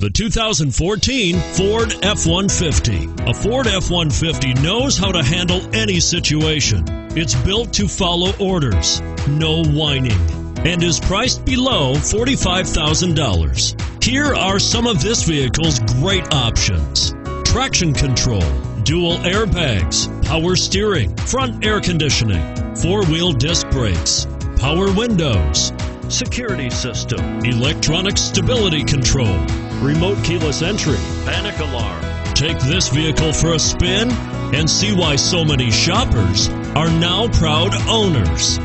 The 2014 Ford F-150. A Ford F-150 knows how to handle any situation. It's built to follow orders, no whining, and is priced below $45,000. Here are some of this vehicle's great options. Traction control, dual airbags, power steering, front air conditioning, four-wheel disc brakes, power windows, security system, electronic stability control, remote keyless entry, panic alarm. Take this vehicle for a spin and see why so many shoppers are now proud owners.